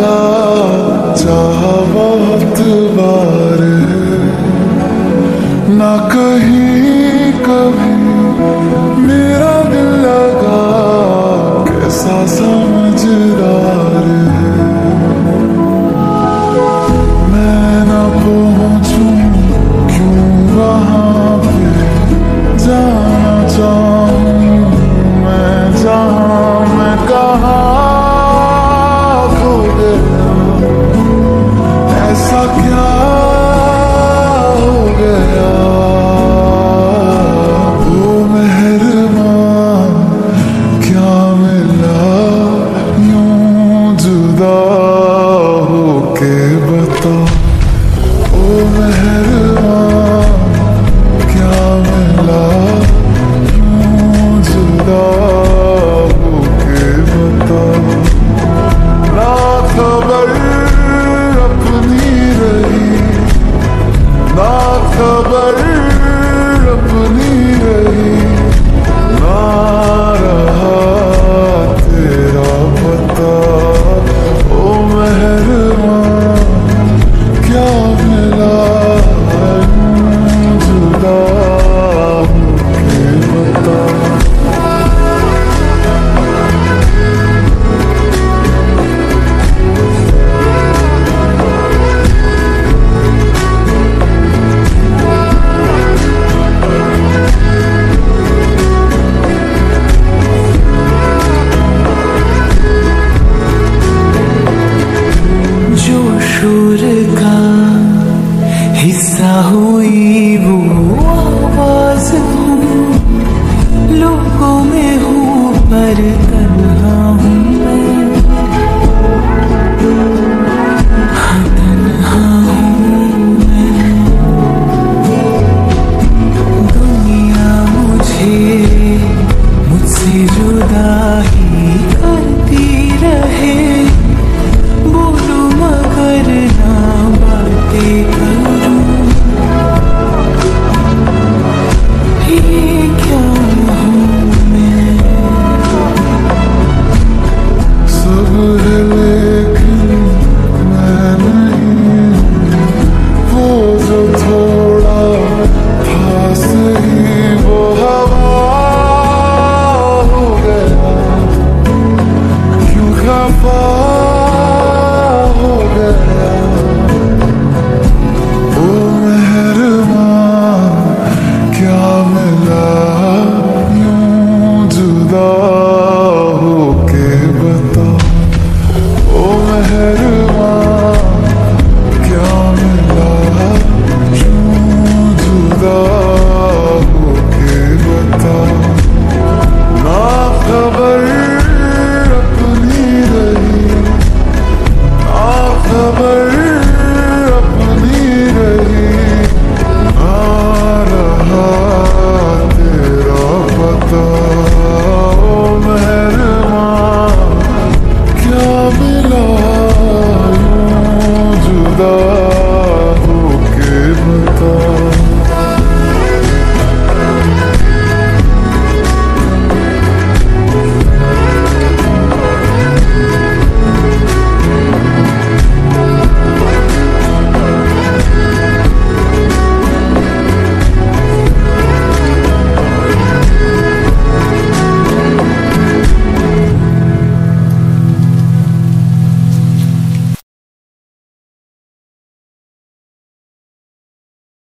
لگا چاہ بہت بار के बताओ ओ महर My love.